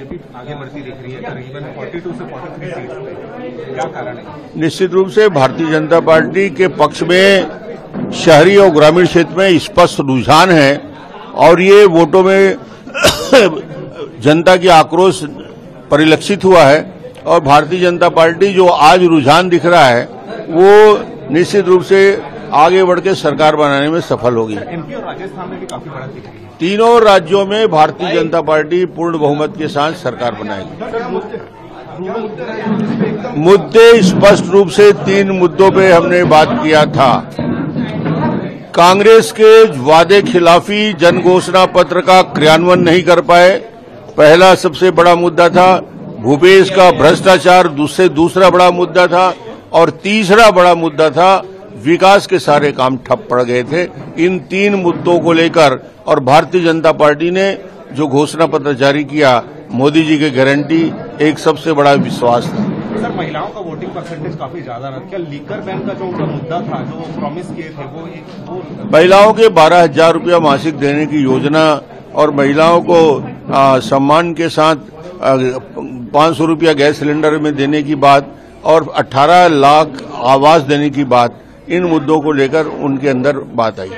BJP आगे बढ़ती दिख रही करीबन 42 से 43 सीट पे। क्या कारण है? निश्चित रूप से भारतीय जनता पार्टी के पक्ष में शहरी और ग्रामीण क्षेत्र में स्पष्ट रुझान है और ये वोटों में जनता की आक्रोश परिलक्षित हुआ है और भारतीय जनता पार्टी जो आज रुझान दिख रहा है, वो निश्चित रूप से आगे बढ़ के सरकार बनाने में सफल होगी। एमपी और राजस्थान में भी काफ़ी बढ़त दिख रही तीनों राज्यों में भारतीय जनता पार्टी पूर्ण बहुमत के साथ सरकार बनाएगी। मुद्दे स्पष्ट रूप से तीन मुद्दों पे हमने बात किया था। कांग्रेस के वादे खिलाफी जन घोषणा पत्र का क्रियान्वयन नहीं कर पाए। पहला सबसे बड़ा मुद्दा था। भूपेश का भ्रष्टाचार दूसरे दूसरा बड़ा मुद्दा था। और तीसरा बड़ा मुद्दा था विकास के सारे काम ठप पड़ गए थे। इन तीन मुद्दों को लेकर और भारतीय जनता पार्टी ने जो घोषणा पत्र जारी किया मोदी जी की गारंटी एक सबसे बड़ा विश्वास था। सर महिलाओं का वोटिंग परसेंटेज काफ़ी ज़्यादा रहा। क्या लीकर बैंक का जो उनका मुद्दा था जो प्रॉमिस किए थे वो वो महिलाओं के बारह हज़ार रूपया मासिक देने की योजना और महिलाओं को आ, सम्मान के साथ पाँच सौ रूपया गैस सिलेंडर में देने की बात और 18 लाख आवास देने की बात इन मुद्दों को लेकर उनके अंदर बात आई।